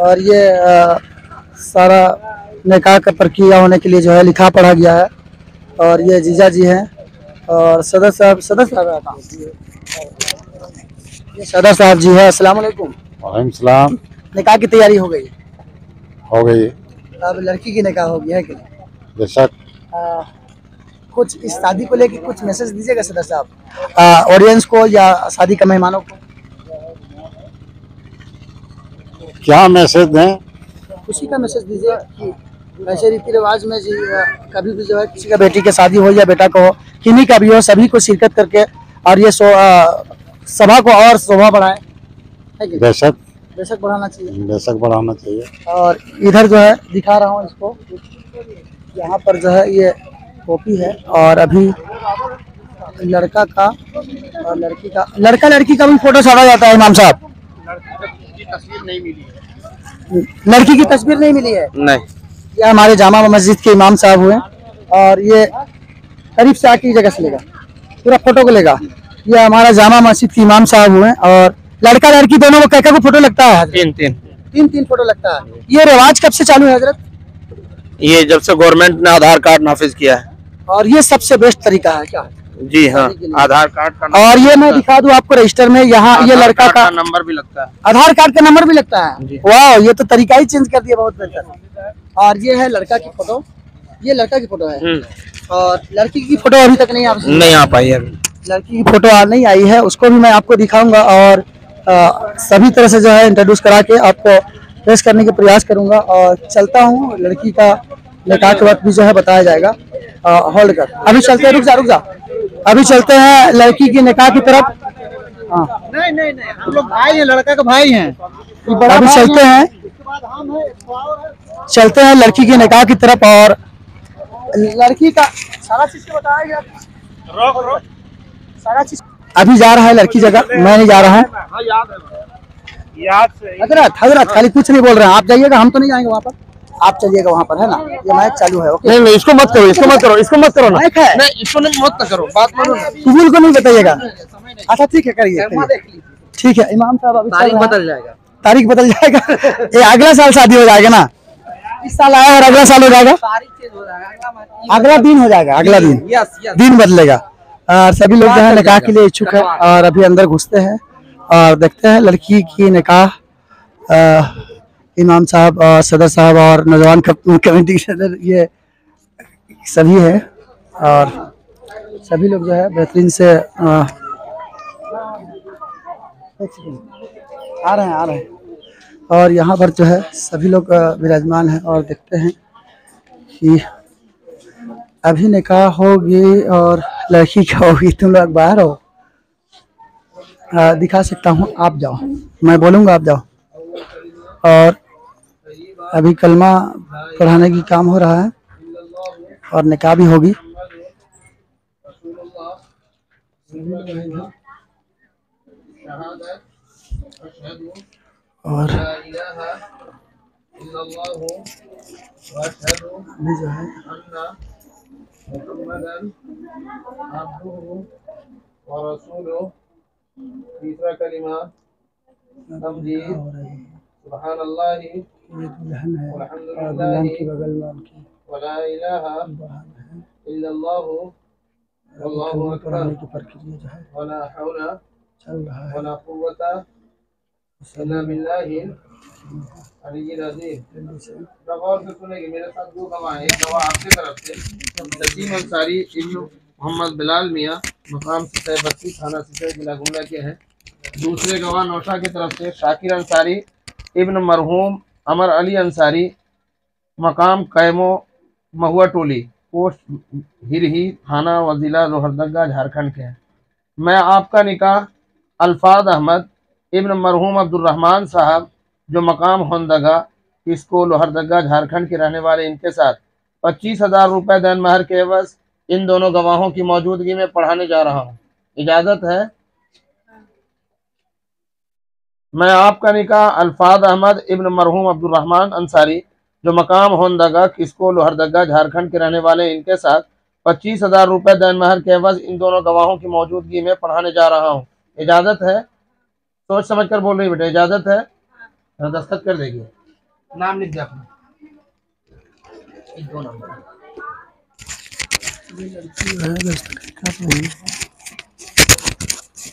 और ये अ, सारा निकाह का प्रक्रिया होने के लिए जो है लिखा पढ़ा गया है। और ये जीजा जी हैं और सदर साहब सदर साहब ये सदर साहब जी है अस्सलाम वालेकुम। सलाम। निकाह की तैयारी हो गई? हो गई। अब लड़की की निकाह हो गया है कि? बेशक। आ, कुछ इस शादी को लेके कुछ मैसेज दीजिएगा सदर साहब? ऑडियंस को या शादी के मेहमानों को? क्या मैसेज दें? खुशी का मैसेज दीजिए कि वैसे रीति रिवाज में जी कभी भी जो है किसी का बेटी की शादी हो या बेटा को हो किन्हीं का भी हो सभी को शिरकत करके और ये सभा को और शोभा बढ़ाए। बेशक। बेशक बढ़ाना चाहिए। बेशक बढ़ाना चाहिए। और इधर जो है दिखा रहा हूँ इसको। यहाँ पर जो है ये कॉपी है और अभी लड़का का और लड़की का लड़का लड़की का भी फ़ोटो छाड़ा जाता है इमाम साहब। लड़की की तस्वीर नहीं मिली है? नहीं। ये हमारे जामा मस्जिद के इमाम साहब हुए और ये करीब से आके जगह से लेगा पूरा फ़ोटो को लेगा ये हमारा जामा मस्जिद के इमाम साहब हुए और लड़का लड़की दोनों को कैका को फ़ोटो लगता है तीन तीन। तीन तीन फ़ोटो लगता है। ये रिवाज कब से चालू है हज़रत? ये जब से गवर्नमेंट ने आधार कार्ड नाफिज किया है। और ये सबसे बेस्ट तरीका है क्या? जी हाँ। आधार कार्ड का और ये मैं दिखा दूँ आपको रजिस्टर में यहाँ ये लड़का का नंबर भी लगता है। आधार कार्ड का नंबर भी लगता है? वाह ये तो तरीका ही चेंज कर दिया बहुत बेहतर। और ये है लड़का की फ़ोटो। ये लड़का की फ़ोटो है। हम्म, और लड़की की फ़ोटो अभी तक नहीं आ नहीं आ पाई अभी। लड़की की फ़ोटो आ नहीं आई है उसको भी मैं आपको दिखाऊँगा और अ, सभी तरह से जो है इंट्रोड्यूस करा के आपको पेश करने के प्रयास करूँगा। और चलता हूँ लड़की का निकाह के वक्त भी जो है बताया जाएगा। होल्ड कर। अभी चलते हैं रुक जा रुक जा। अभी चलते हैं लड़की की निकाह की तरफ़। हाँ। नहीं नहीं नहीं हम लोग भाई हैं लड़का का भाई हैं। अभी चलते हैं। चलते हैं लड़की की निकाह की तरफ़ और लड़की का सारा चीज़ को बताया गया। सारा चीज़ अभी जा रहा है लड़की जगह। मैं नहीं जा रहा हूँ। हज़रत हज़रत खाली कुछ नहीं बोल रहे हैं। आप जाइएगा हम तो नहीं जाएँगे वहाँ पर। आप चलिएगा वहाँ पर है ना? ये मैच चालू है ओके? नहीं नहीं इसको मत करो इसको मत करो इसको मत करो ना। नहीं इसको नहीं मत करो बात मानो ना। सुबुल को नहीं बताइएगा। अच्छा ठीक है करिए। ठीक है इमाम साहब अभी तारीख बदल जाएगा। तारीख बदल जाएगा। ये अगला साल शादी हो जाएगा ना? इस साल आया और अगला साल हो जाएगा? अगला दिन हो जाएगा अगला दिन। यस यस दिन बदलेगा। और सभी लोग जो है निकाह के लिए इच्छुक है और अभी अंदर घुसते हैं और देखते हैं लड़की की निकाह इमाम साहब और सदर साहब और नौजवान कमेटी सदर ये सभी है और सभी लोग जो है बेहतरीन से सेकंड। आ रहे हैं आ रहे हैं। और यहाँ पर जो है सभी लोग विराजमान हैं और देखते हैं कि अभी निकाह होगी और लड़की क्या होगी तुम लोग बाहर हो। आ, दिखा सकता हूँ आप जाओ। मैं बोलूँगा आप जाओ। और अभी कलमा पढ़ाने की काम हो रहा है और निकाह भी होगी। और अभी जो है तीसरा कलिमा सुभान अल्लाह ये दुल्हन है और दुल्हन के बगल में उनकी वला इलाहा इल्लल्लाहु कलमा पढ़ाने की प्रक्रिया जो है वला हौला चल रहा है। वला कुव्वता इल्ला बिल्लाहि। अलील अजीम गौर से सुनेंगे मेरे साथ दो गवाह हैं। एक गवाह आपकी तरफ़ से। नसीम अंसारी इब्न मोहम्मद बिलाल मियाँ मकाम सितह बस्ती थाना सितह जिला के हैं। दूसरे गवाह नौशा की तरफ़ से शाकिर अंसारी इब्न मरहूम, अमर अली अंसारी, मकाम कैमो, महुआ टोली, पोस्ट हिरही थाना व जिला लोहरदगा, झारखंड के हैं। मैं आपका निकाह अल्फाज अहमद इब्न मरहूम अब्दुलरहमान साहब, जो मकाम होंदगा, इसको लोहरदगा, झारखंड के रहने वाले इनके साथ पच्चीस हज़ार रुपये दैन महर के एवज इन दोनों गवाहों की मौजूदगी में पढ़ाने जा रहा हूँ। इजाज़त है मैं आपका निकाह अल्फाज अहमद इब्न मरहूम अब्दुलरहमान अंसारी जो मकाम होंदगा किसको लोहरदगा झारखंड के रहने वाले इनके साथ पच्चीस हज़ार रुपये दैन महर के एवज इन दोनों गवाहों की मौजूदगी में पढ़ाने जा रहा हूँ। इजाज़त है? सोच समझ कर बोल रही बेटा इजाज़त है? हाँ, दस्तखत कर देगी। नाम लिख दे अपना।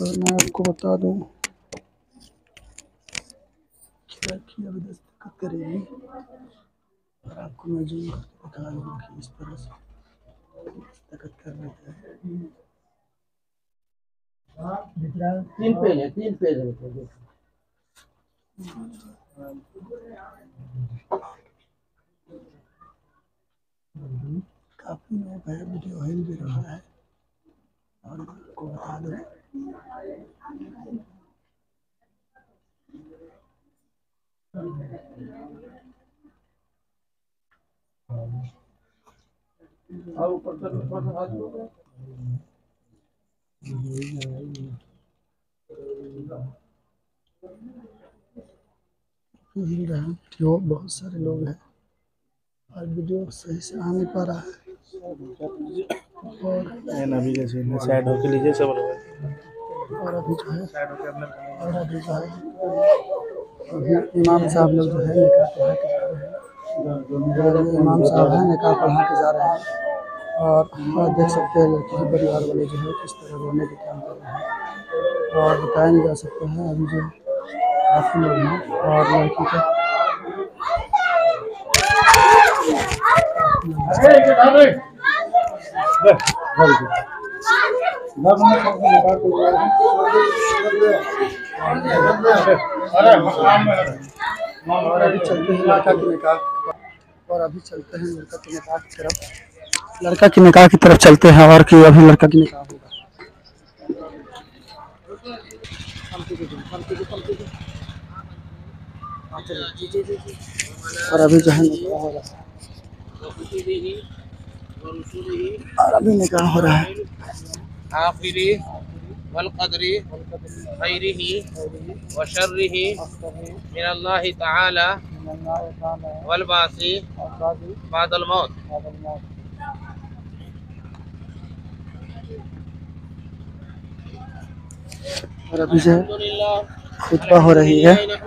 मैं आपको बता दूँ कि लड़की अभी दस्तखत करेगी। और आपको मैं जूम करके दिखा दूँ कि इस तरह से दस्तखत कर रही है। तीन पेज है तीन पेज है काफ़ी लोग है वीडियो हिल भी रहा है। और आपको बता दूँ और ऊपर से ऊपर से हाथ जोड़ो। हिल रहा है वीडियो बहुत सारे लोग हैं और वीडियो सही से आ नहीं पा रहा है और अभी जैसे साइड होके लीजिए सब लोग और अभी जो है और अभी जो है इमाम साहब लोग जो है निकाह पढ़ा के जा रहे हैं। इमाम साहब हैं निकाह पढ़ा के जा रहे हैं। और देख सकते हैं लड़की के परिवार वाले जो है किस तरह रोने के काम कर रहे हैं। और बताया नहीं जा सकता है अभी जो काफ़ी लोग हैं और लड़की का और अभी चलते हैं लड़का के निकाह और अभी चलते हैं लड़का के निकाह की तरफ़ लड़का की निकाह की तरफ़ चलते हैं और कि अभी लड़का की निकाह होगा। और अभी जो है निकाह हो रहा है। और अभी निकाह हो रहा है। आखिरी वलकदरी खैरिही व शर्रिही मिन अल्लाह तआला वल बासी बादल मौत और अभी जो है अल्हम्दुलिल्लाह खुतबा हो रही है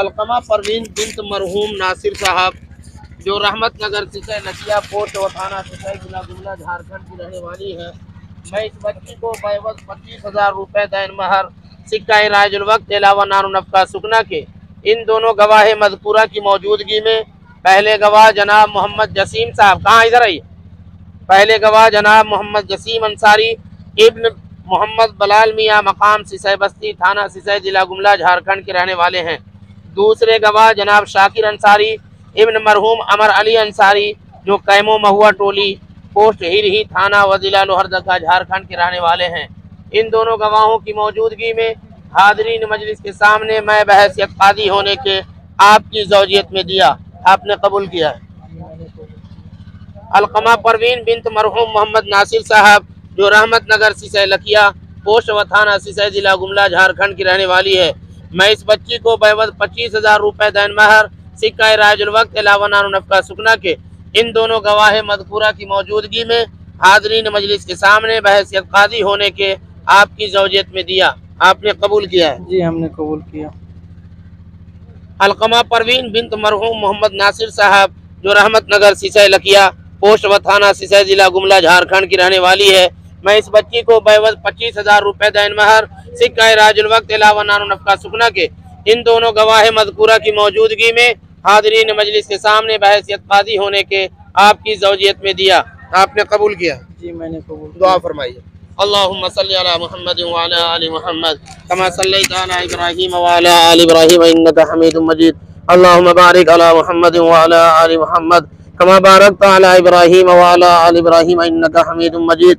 अलकमा परवीन बिनत मरहूम नासिर साहब, जो रहमत नगर सिकय नदिया पोर्ट व थाना सिकय जिला गुमला झारखंड की रहने वाली है। मैं इस बच्ची को बैवज पच्चीस हज़ार रुपये दैन महर सिक्का राजुल वक्त अलावा नानो नफका सुकना के। इन दोनों गवाह मजकूरा की मौजूदगी में। पहले गवाह जनाब मोहम्मद जसीम साहब, कहाँ इधर आइए? पहले गवाह जनाब मोहम्मद जसीम अंसारी, इब्न मोहम्मद बलाल मियाँ मकाम सिसै बस्ती, थाना सिसै जिला गुमला झारखंड के रहने वाले हैं। दूसरे गवाह जनाब शाकिर अंसारी, इब्न मरहूम अमर अली अंसारी, जो कैमो महुआ टोली, पोस्ट हिरही थाना व लोहरदगा झारखंड के रहने वाले हैं। इन दोनों गवाहों की मौजूदगी में हाजरीन मजलिस के सामने मैं बहसीत कादी होने के आपकी जौजियत में दिया। आपने कबूल किया अलकमा परवीन बिनत मरहूम मोहम्मद नासिर साहब, जो रहमत नगर सिसै लखिया, पोस्ट व थाना सिसै जिला गुमला झारखंड की रहने वाली है। मैं इस बच्ची को बेवद पच्चीस हज़ार रुपये दैन महर सिक्का राजुल वक्त अलावा नफका सुकना के इन दोनों गवाह मजकूरा की मौजूदगी में हाजरीन मजलिस के सामने बहसीत कादी होने के आपकी जौजियत में दिया। आपने कबूल किया है? जी हमने कबूल किया। अलकमा परवीन बिनत मरहूम मोहम्मद नासिर साहब जो रहमत नगर सिसै लकिया पोस्ट व थाना सिसै जिला गुमला झारखंड की रहने वाली है मैं इस बच्ची को बेवज पच्चीस हज़ार रुपये दैन महर सिक्का राजुल वक्त अलावा नफका सुकना के। इन दोनों गवाह मजकूरा की मौजूदगी में हाजरीन मजलिस के सामने बहसीत कादी होने के आपकी जौजियत में दिया। आपने कबूल किया? जी मैंने कबूल दुआ फरमाइए। अल्लाहुम्म सल्ली अला मुहम्मद व अला आलि मुहम्मद कमा सल्लैत अला इब्राहीम व अला आलि इब्राहीम इन्नका हमीदुम मजीद। अल्लाहुम्म बारिक अला मुहम्मद व अला आलि मुहम्मद कमा बारकत अला इब्राहीम व अला आलि इब्राहीम इन्नका हमीदुम मजीद।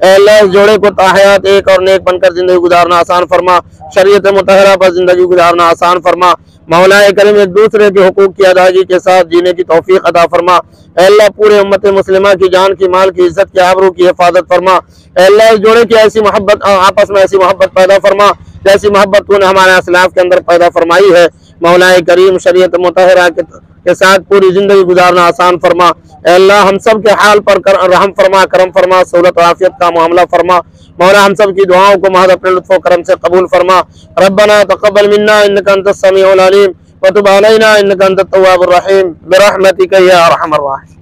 अल्लाह जोड़े को ताहयात, एक और नेक बनकर ज़िंदगी गुजारना आसान फरमा। शरीयत मुतहरा पर ज़िंदगी गुजारना आसान फरमा। मौलाए करीम एक दूसरे के हकूक़ की अदायगी के साथ जीने की तोफ़ी अदा फरमा। अल्लाह पूरे उम्मत मुसलिमा की जान की माल की इज़्ज़त की आबरू की हिफाजत फरमा। अल्लाह जोड़े की ऐसी मोहब्बत आपस में ऐसी मोहब्बत पैदा फरमा, जैसी मोहब्बत तूने हमारे असलाफ के अंदर पैदा फरमाई है। मौलाए करीम शरीत मतहरा के के साथ पूरी ज़िंदगी गुजारना आसान फरमा। अल्लाह हम सब के हाल पर कर, रहम फरमा करम फरमा सहूलत आफियत का मामला फरमा। मौला हम सब की दुआओं को महद अपने लुत्फ करम से कबूल फरमा। रबना तकबल मन्ना इनका अंत समी वतुब अलैना इनका अंत तवाबुर रहीम। बिरहमतिक या अरहमर रहीम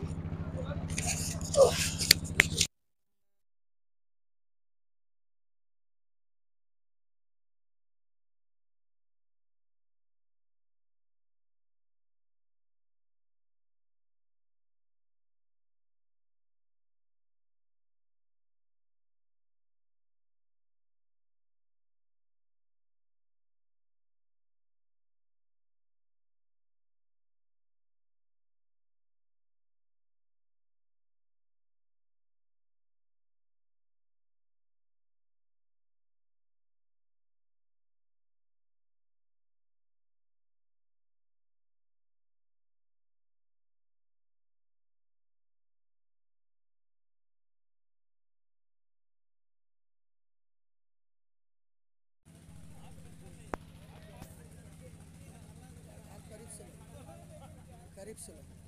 Absolutely.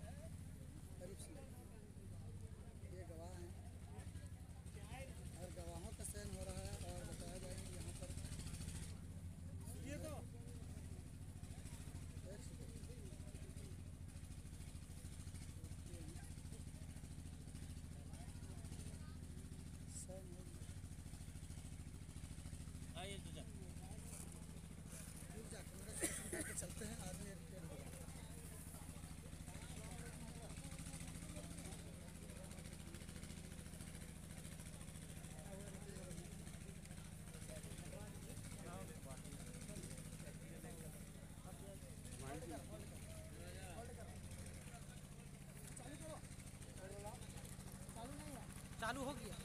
चालू हो गया।